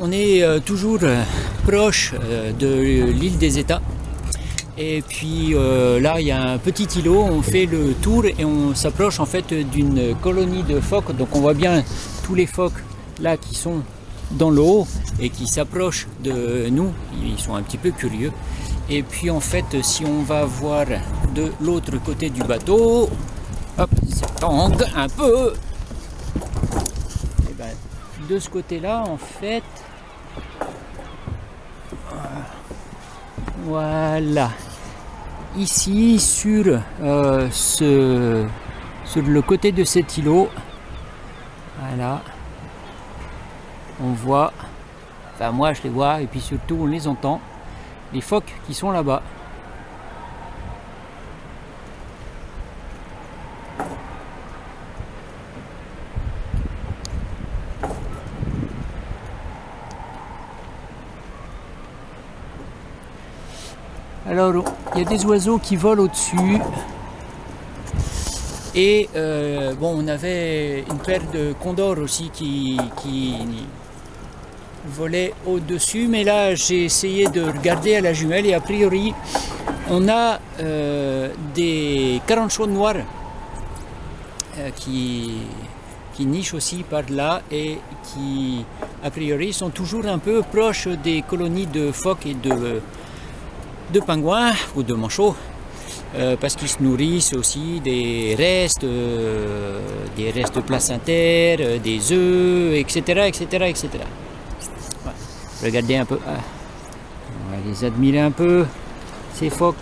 on est euh, toujours euh, proche euh, de l'île des États. Et puis là, il y a un petit îlot, on fait le tour et on s'approche en fait d'une colonie de phoques. Donc on voit bien tous les phoques là qui sont dans l'eau et qui s'approchent de nous. Ils sont un petit peu curieux. Et puis en fait, si on va voir de l'autre côté du bateau, hop, ça tangue un peu. Et ben, de ce côté-là, en fait, voilà, ici sur, euh, ce, sur le côté de cet îlot, voilà, on voit, enfin moi je les vois et puis surtout on les entend, les phoques qui sont là-bas. Alors, il y a des oiseaux qui volent au-dessus. Et euh, bon, on avait une paire de condors aussi qui, qui volait au-dessus. Mais là, j'ai essayé de regarder à la jumelle et a priori, on a euh, des caranchons noirs euh, qui, qui nichent aussi par là et qui, a priori, sont toujours un peu proches des colonies de phoques et de de pingouins ou de manchots euh, parce qu'ils se nourrissent aussi des restes, euh, des restes placentaires, euh, des œufs, etc. etc., etc. Regardez un peu, ah. on va les admirer un peu, ces phoques.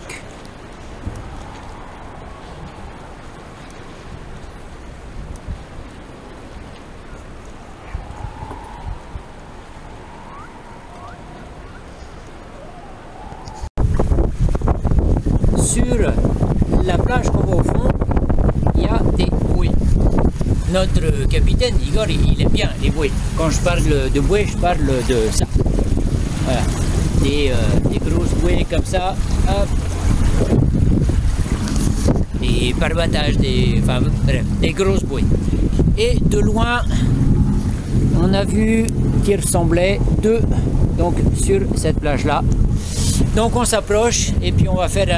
la plage qu'on voit au fond, il y a des bouées. Notre capitaine Igor, il aime les bouées. Quand je parle de bouées, je parle de ça. Voilà. Des, euh, grosses bouées comme ça. Des parbattages, des, enfin, bref, des grosses bouées. Et de loin, on a vu qui ressemblait deux donc sur cette plage là donc on s'approche et puis on va faire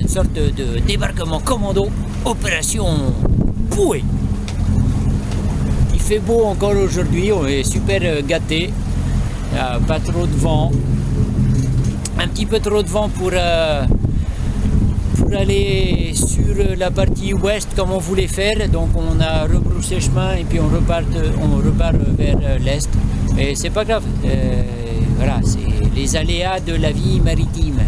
une sorte de, débarquement commando, opération bouée. Fait beau encore aujourd'hui, on est super gâté, pas trop de vent, un petit peu trop de vent pour, euh, aller sur la partie ouest comme on voulait faire, donc on a rebroussé chemin et puis on repart, on repart vers l'est, mais c'est pas grave, euh, voilà, c'est les aléas de la vie maritime.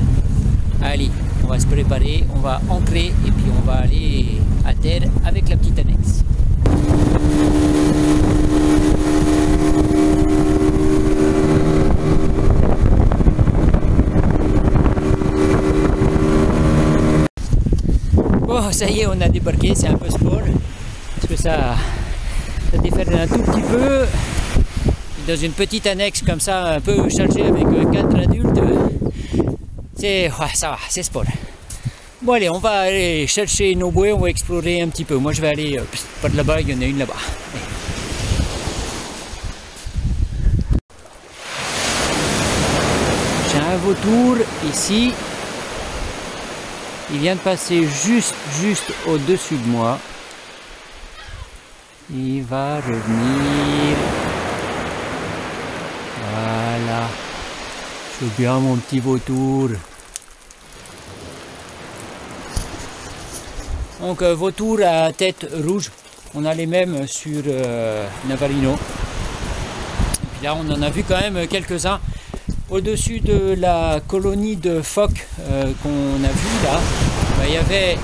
Allez, on va se préparer, on va ancrer et puis on va aller à terre avec la petite annexe. Bon, ça y est, on a débarqué, c'est un peu sport, parce que ça, ça un tout petit peu. Dans une petite annexe comme ça, un peu chargée avec quatre adultes, c'est ouais, ça va, c'est sport. Bon allez, on va aller chercher nos bouées, on va explorer un petit peu. Moi je vais aller euh, par là-bas, il y en a une là-bas. J'ai un vautour ici. Il vient de passer juste, juste au-dessus de moi. Il va revenir voilà. Je bien mon petit vautour. Donc euh, vautour à tête rouge. On a les mêmes sur euh, Navarino. Là on en a vu quand même quelques-uns. Au-dessus de la colonie de phoques euh, qu'on a vu là, ben, il y avait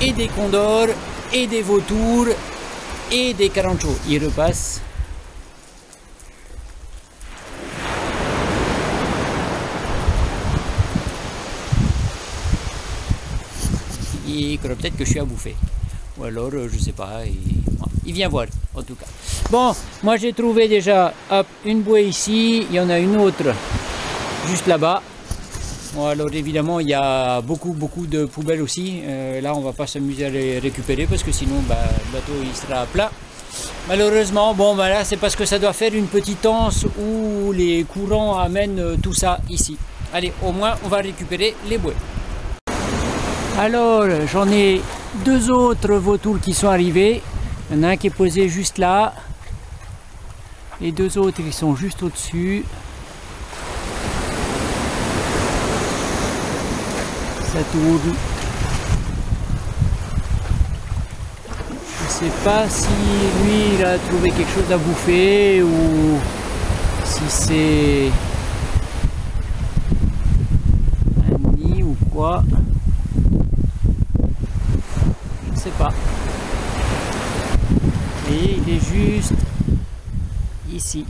et des condors, et des vautours, et des caranchos. Ils repassent peut-être que je suis à bouffer. Ou alors, euh, je sais pas, il, vient voir, en tout cas. Bon, moi j'ai trouvé déjà une bouée ici, il y en a une autre juste là-bas. Bon, alors évidemment, il y a beaucoup, beaucoup de poubelles aussi. Euh, là, on va pas s'amuser à les récupérer parce que sinon, bah, le bateau il sera plat. Malheureusement, bon bah là c'est parce que ça doit faire une petite anse où les courants amènent euh, tout ça ici. Allez, au moins on va récupérer les bouées. Alors j'en ai deux autres vautours qui sont arrivés. Il y en a un qui est posé juste là. Les deux autres qui sont juste au-dessus. Ça tourne. sais pas si lui il a trouvé quelque chose à bouffer ou si c'est un nid ou quoi. Sais pas. Et il est juste ici.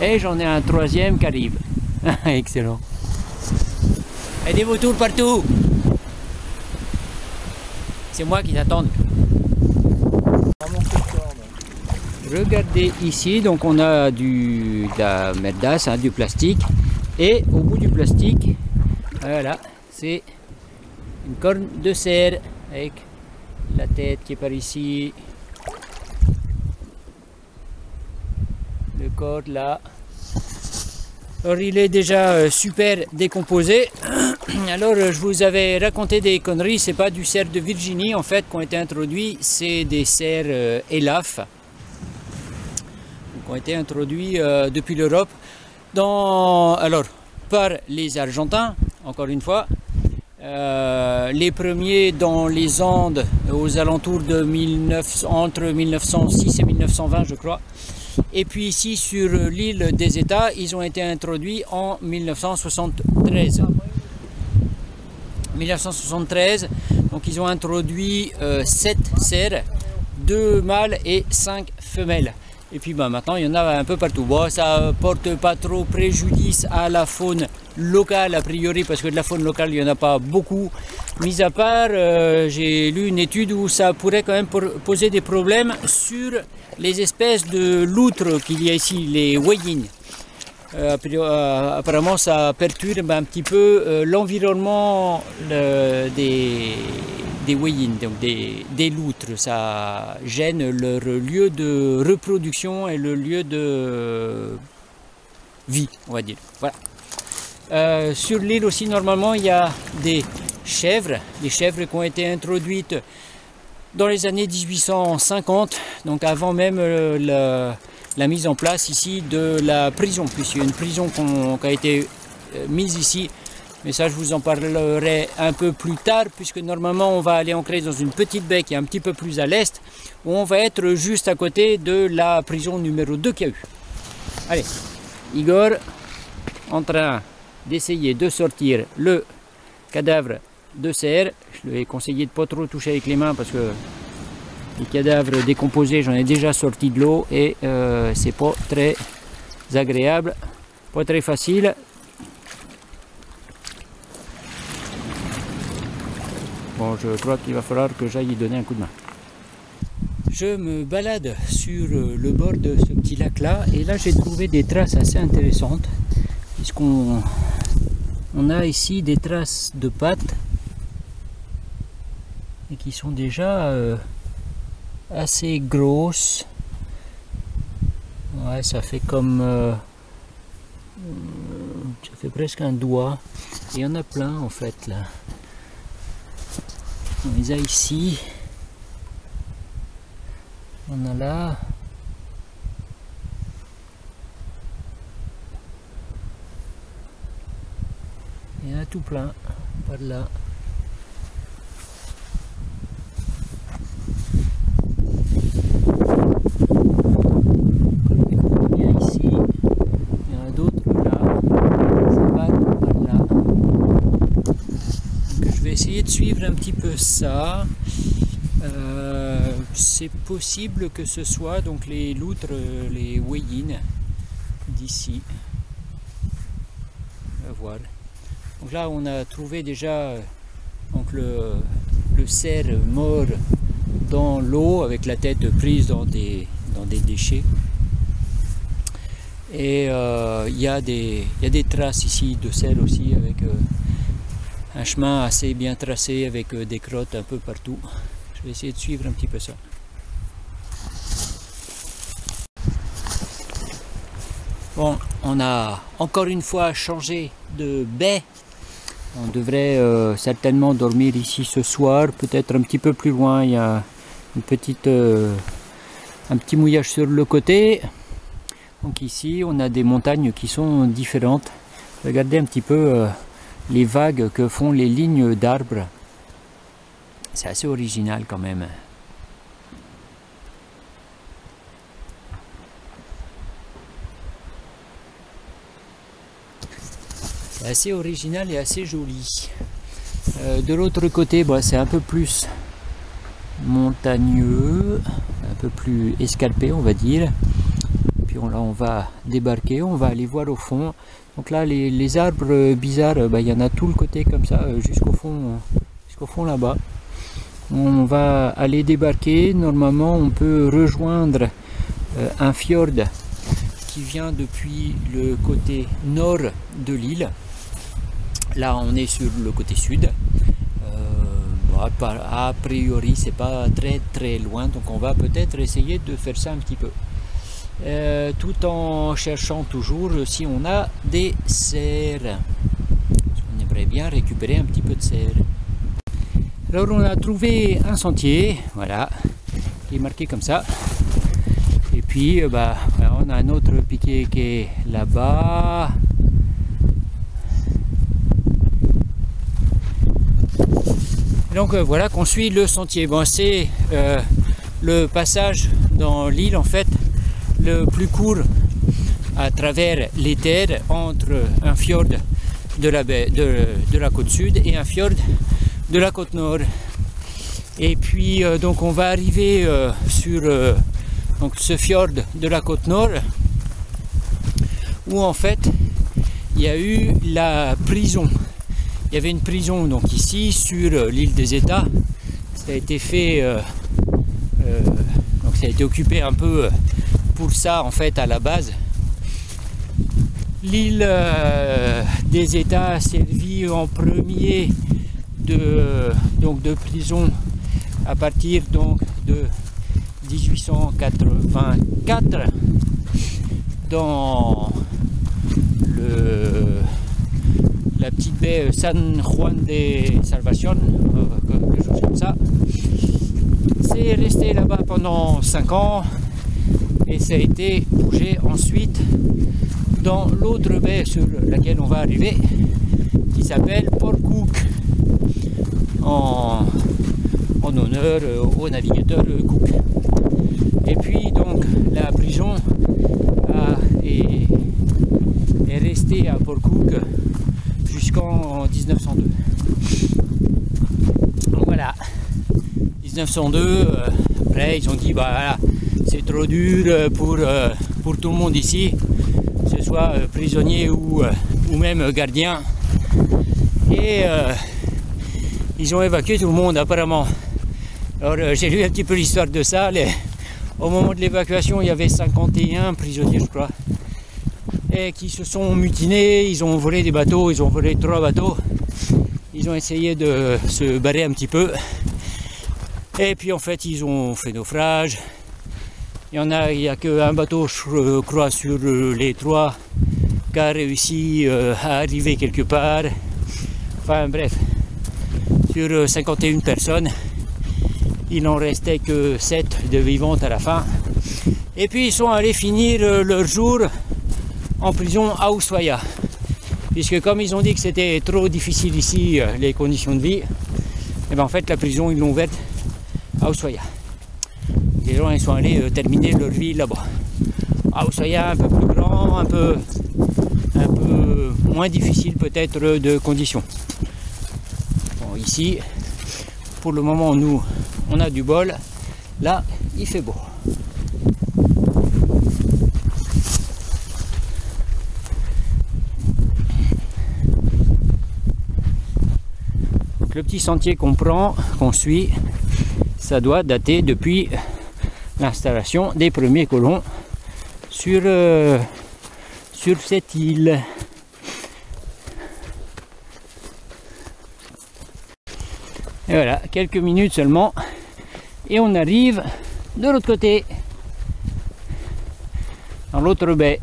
Et j'en ai un troisième qui arrive. Excellent. Et des vautours partout. C'est moi qui t'attends. Regardez ici, donc on a du, de la merdasse, hein, du plastique. Et au bout du plastique, voilà, c'est une corne de cerf avec la tête qui est par ici. Le corps là. Alors il est déjà euh, super décomposé. Alors je vous avais raconté des conneries, c'est pas du cerf de Virginie en fait qui ont été introduits, c'est des cerfs euh, Elaf qui ont été introduits euh, depuis l'Europe alors par les Argentins, encore une fois. les premiers dans les Andes aux alentours de 19, entre 1906 et 1920 je crois et puis ici sur l'île des États, ils ont été introduits en 1973. 1973, donc ils ont introduit 7 euh, cerfs, 2 mâles et 5 femelles. Et puis bah, maintenant, il y en a un peu partout. Bon, ça porte pas trop préjudice à la faune locale, a priori, parce que de la faune locale, il n'y en a pas beaucoup. Mis à part, euh, j'ai lu une étude où ça pourrait quand même poser des problèmes sur les espèces de loutres qu'il y a ici, les weying. Euh, euh, apparemment, ça perturbe un petit peu l'environnement des, des donc des, loutres. Ça gêne leur lieu de reproduction et le lieu de vie, on va dire. Voilà. Euh, sur l'île aussi, normalement, il y a des chèvres, des chèvres qui ont été introduites dans les années 1850, donc avant même euh, la, mise en place ici de la prison, puisqu'il y a une prison qui a été euh, mise ici mais ça, je vous en parlerai un peu plus tard, puisque normalement, on va aller ancrer dans une petite baie qui est un petit peu plus à l'est, où on va être juste à côté de la prison numéro 2 qu'il y a eu. Allez, Igor, en train d'essayer de sortir le cadavre de cerf. Je lui ai conseillé de pas trop toucher avec les mains parce que les cadavres décomposés, j'en ai déjà sorti de l'eau et euh, c'est pas très agréable, pas très facile. Bon, je crois qu'il va falloir que j'aille y donner un coup de main. Je me balade sur le bord de ce petit lac là et là j'ai trouvé des traces assez intéressantes puisqu'on on a ici des traces de pattes et qui sont déjà euh, assez grosses. Ouais, ça fait comme euh, ça fait presque un doigt. Il y en a plein en fait là. On les a ici. On a là. Il y en a tout plein par là. Suivre un petit peu ça. Euh, c'est possible que ce soit donc les loutres, les weyin d'ici. Voilà. Donc là, on a trouvé déjà donc le, cerf mort dans l'eau avec la tête prise dans des, dans des déchets. Et euh, il y, y, a des traces ici de cerf aussi avec euh, un chemin assez bien tracé avec euh, des crottes un peu partout. Je vais essayer de suivre un petit peu ça. Bon, on a encore une fois changé de baie. On devrait euh, certainement dormir ici ce soir, peut-être un petit peu plus loin. Il y a une petite, euh, un petit mouillage sur le côté. Donc ici, on a des montagnes qui sont différentes. Regardez un petit peu les vagues que font les lignes d'arbres. C'est assez original quand même. C'est assez original et assez joli. Euh, de l'autre côté, bah, c'est un peu plus montagneux, un peu plus escarpé on va dire. Puis là on va débarquer, on va aller voir au fond donc là, les, arbres bizarres, bah, il y en a tout le côté comme ça, euh, jusqu'au fond, jusqu'au fond là-bas. On va aller débarquer. Normalement, on peut rejoindre euh, un fjord qui vient depuis le côté nord de l'île. Là, on est sur le côté sud. Euh, a priori, c'est pas très très loin, donc on va peut-être essayer de faire ça un petit peu. Euh, tout en cherchant toujours si on a des serres. On aimerait bien récupérer un petit peu de serre. Alors on a trouvé un sentier, voilà, qui est marqué comme ça. Et puis euh, bah, on a un autre piquet qui est là-bas. Donc euh, voilà qu'on suit le sentier. Bon, c'est le passage dans l'île en fait le plus court à travers les terres entre un fjord de la, côte sud et un fjord de la côte nord. Et puis euh, donc on va arriver euh, sur euh, ce fjord de la côte nord où en fait il y a eu la prison. Il y avait une prison donc ici sur l'île des États. Ça a été fait, donc ça a été occupé un peu ça en fait à la base. L'île euh, des États a servi en premier de, donc de prison à partir donc de 1884 dans la petite baie San Juan de Salvación, euh, quelque chose comme ça. C'est resté là-bas pendant 5 ans et ça a été bougé ensuite dans l'autre baie sur laquelle on va arriver qui s'appelle Port Cook en, honneur au navigateur Cook. Et puis donc la prison est, est, restée à Port Cook jusqu'en 1902. Donc voilà, 1902, euh, après ils ont dit bah voilà, c'est trop dur euh, pour, euh, pour tout le monde ici, que ce soit euh, prisonnier ou, ou même gardien. Et ils ont évacué tout le monde apparemment. Alors j'ai lu un petit peu l'histoire de ça. au moment de l'évacuation, il y avait 51 prisonniers, je crois, et qui se sont mutinés. Ils ont volé des bateaux, ils ont volé trois bateaux. Ils ont essayé de se barrer un petit peu. Et puis en fait, ils ont fait naufrage. Il y en a, il n'y a qu'un bateau, je crois, sur les trois qui a réussi euh, à arriver quelque part. Enfin bref, sur 51 personnes, il n'en restait que 7 de vivantes à la fin. Et puis ils sont allés finir euh, leur jour en prison à Ushuaia. Puisque comme ils ont dit que c'était trop difficile ici, euh, les conditions de vie, et eh bien en fait la prison ils l'ont ouverte à Ushuaia les gens ils sont allés euh, terminer leur vie là-bas. Ah, un peu plus grand, un peu, un peu moins difficile peut-être de conditions. Bon, ici, pour le moment, nous, on a du bol. Là, il fait beau. le petit sentier qu'on prend, qu'on suit, ça doit dater depuis l'installation des premiers colons sur, euh, sur cette île. Et voilà, quelques minutes seulement. Et on arrive de l'autre côté. Dans l'autre baie.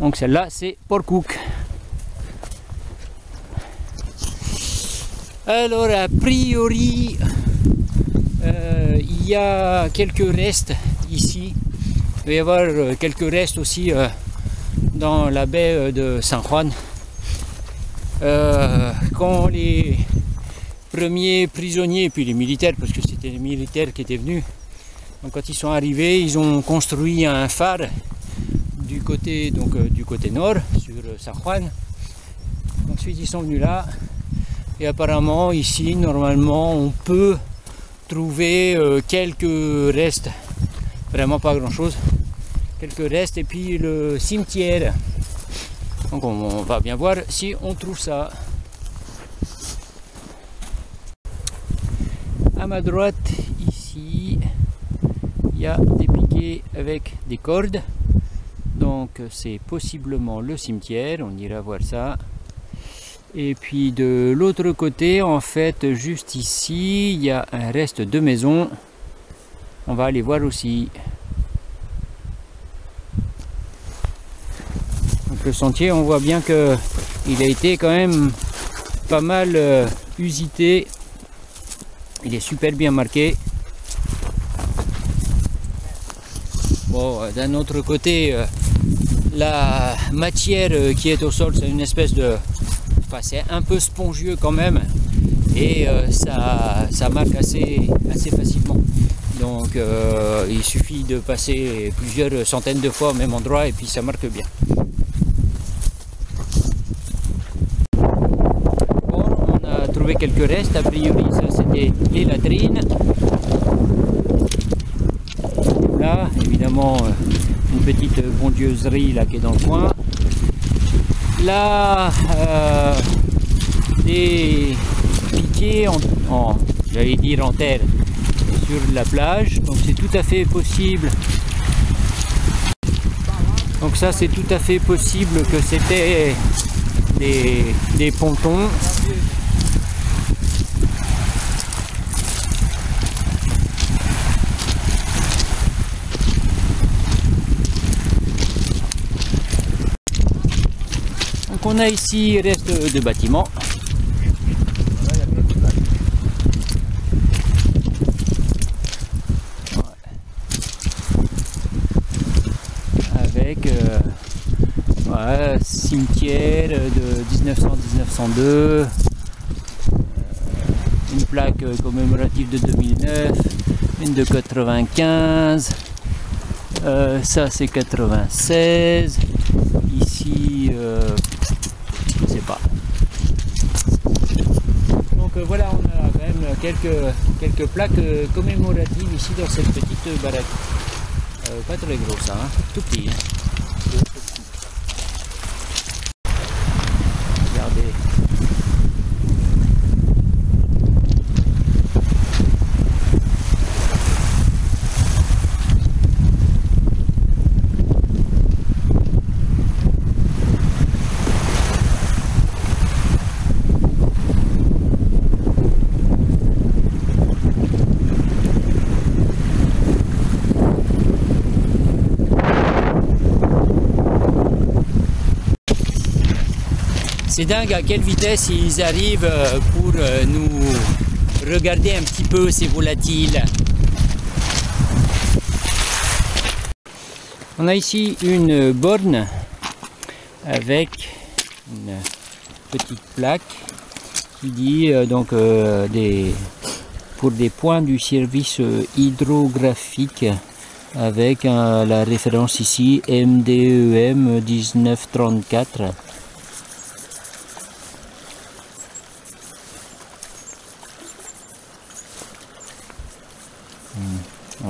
Donc celle-là, c'est Port Cook. Alors, a priori, euh, il y a quelques restes ici. Il va y avoir euh, quelques restes aussi euh, dans la baie de San Juan. quand les premiers prisonniers, puis les militaires, parce que c'était les militaires qui étaient venus, donc quand ils sont arrivés, ils ont construit un phare du côté, donc, du côté nord, sur San Juan. Ensuite, ils sont venus là. Et apparemment, ici, normalement, on peut trouver euh, quelques restes, vraiment pas grand chose, quelques restes et puis le cimetière. Donc on, va bien voir si on trouve ça. À ma droite, ici, il y a des piquets avec des cordes. Donc c'est possiblement le cimetière, on ira voir ça. Et puis de l'autre côté, en fait, juste ici, il y a un reste de maison. On va aller voir aussi. Donc le sentier, on voit bien que il a été quand même pas mal euh, usité. Il est super bien marqué. Bon, euh, d'un autre côté, euh, la matière qui est au sol, c'est une espèce de c'est un peu spongieux quand même et euh, ça, ça marque assez, assez facilement. Donc euh, il suffit de passer plusieurs centaines de fois au même endroit et puis ça marque bien. Bon, on a trouvé quelques restes, a priori ça c'était les latrines. Là, évidemment, euh, une petite bondieuserie là qui est dans le coin là euh, des piquets en, j'allais dire en terre sur la plage. Donc c'est tout à fait possible. Donc ça c'est tout à fait possible que c'était des, des pontons on a ici reste de bâtiments. Avec euh, cimetière de 1900-1902, euh, une plaque commémorative de 2009, une de 95, euh, ça c'est 96, ici pas. Donc euh, voilà, on a quand même quelques, quelques plaques euh, commémoratives ici dans cette petite baraque. Euh, pas très gros ça, hein. tout petit. Hein. C'est dingue à quelle vitesse ils arrivent euh, pour euh, nous regarder un petit peu ces volatiles. On a ici une borne avec une petite plaque qui dit euh, donc des, pour des points du service hydrographique avec la référence ici MDEM 1934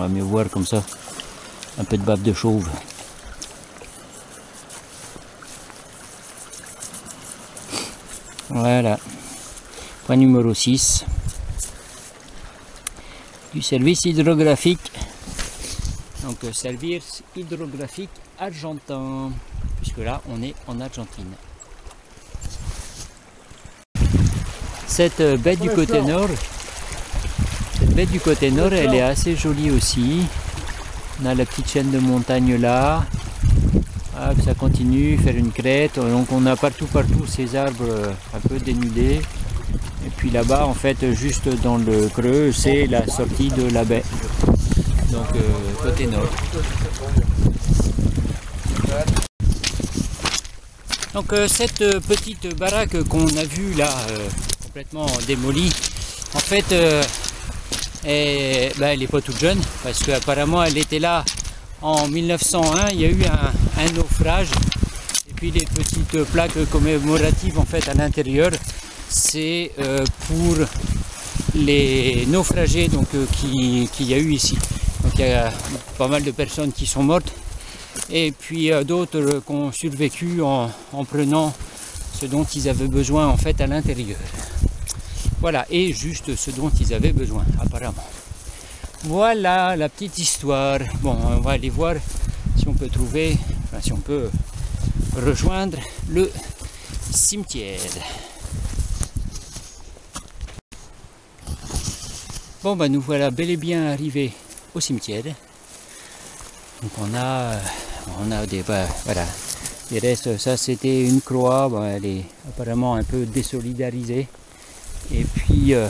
va mieux voir comme ça. Un peu de bave de chauve. Voilà. Point numéro 6 du service hydrographique. Donc service hydrographique argentin. Puisque là on est en Argentine. Cette baie du côté nord, baie du côté nord, elle est assez jolie aussi. On a la petite chaîne de montagne là. ça continue, faire une crête. Donc on a partout, partout ces arbres un peu dénudés. Et puis là-bas, en fait, juste dans le creux, c'est la sortie de la baie. Donc euh, côté nord. Donc euh, cette petite baraque qu'on a vue là, euh, complètement démolie, en fait, ben, elle n'est pas toute jeune, parce qu'apparemment elle était là en 1901, il y a eu un, naufrage, et puis les petites plaques commémoratives en fait à l'intérieur, c'est pour les naufragés donc qu'il y a eu ici. Donc il y a pas mal de personnes qui sont mortes et puis d'autres qui ont survécu en, prenant ce dont ils avaient besoin en fait à l'intérieur. Voilà, et juste ce dont ils avaient besoin apparemment. Voilà la petite histoire. Bon, on va aller voir si on peut trouver, si on peut rejoindre le cimetière. Bon, ben nous voilà bel et bien arrivés au cimetière. Donc on a, on a des, bah, voilà, les restes. Ça c'était une croix, elle est apparemment un peu désolidarisée. Et puis euh,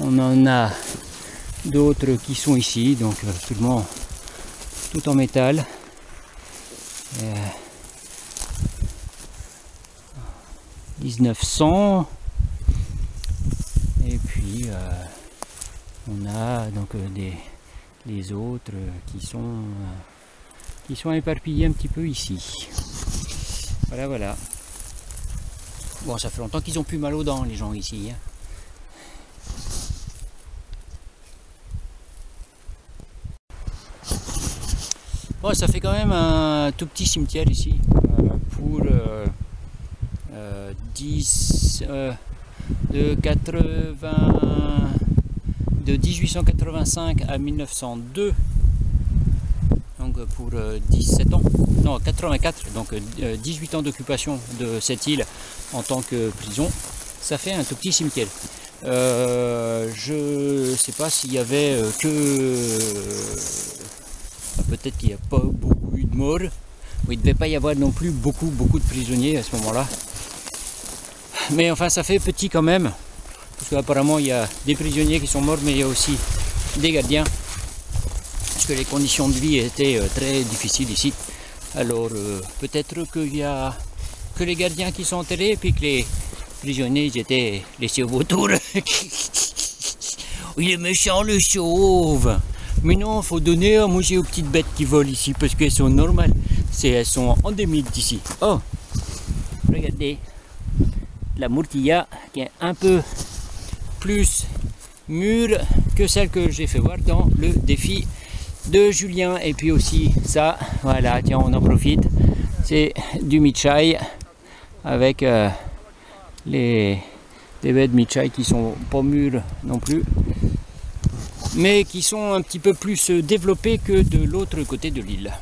on en a d'autres qui sont ici, donc absolument euh, tout en métal. 1900 euh, et puis on a donc euh, des, les autres qui sont, euh, qui sont éparpillés un petit peu ici. Voilà, voilà. Bon, ça fait longtemps qu'ils ont plus mal aux dents, les gens ici. Hein. Bon, ça fait quand même un tout petit cimetière ici euh, pour 10 de 80 de 1885 à 1902, pour 17 euh, ans, non 84, donc 18 euh, ans d'occupation de cette île en tant que prison, ça fait un tout petit cimetière. Euh, je ne sais pas s'il y avait que... Peut-être qu'il n'y a pas beaucoup eu de morts. Il ne devait pas y avoir non plus beaucoup, beaucoup de prisonniers à ce moment-là. Mais enfin, ça fait petit quand même parce qu'apparemment il y a des prisonniers qui sont morts, mais il y a aussi des gardiens, que les conditions de vie étaient euh, très difficiles ici. Alors euh, peut-être qu'il y a que les gardiens qui sont enterrés, puis que les prisonniers étaient laissés au vautour. il est méchant le chauve. Mais non, faut donner à manger aux petites bêtes qui volent ici, parce qu'elles sont normales. Elles sont endémiques d'ici. Oh, regardez, la mourtilla qui est un peu plus mûre que celle que j'ai fait voir dans le défi de Julien. Et puis aussi ça, voilà, tiens, on en profite. C'est du michai avec euh, les des baies de michai qui sont pas mûres non plus, mais qui sont un petit peu plus développées que de l'autre côté de l'île.